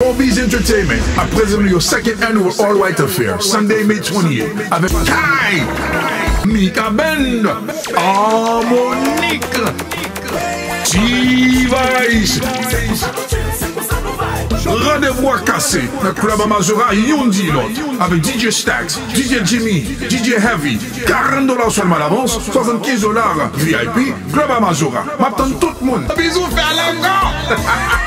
Bobby's Entertainment a présenté your second annual All White Affair, Sunday, May 28, avec Kai, Mika Bend, Harmonique, T-Vice, Rendez-vous à casser, le club Amazura Yundi avec DJ Stax, DJ Jimmy, DJ Heavy, 40 dollars seulement l'avance, 75 dollars VIP, club Amazura. M'attends tout le monde. Bisous!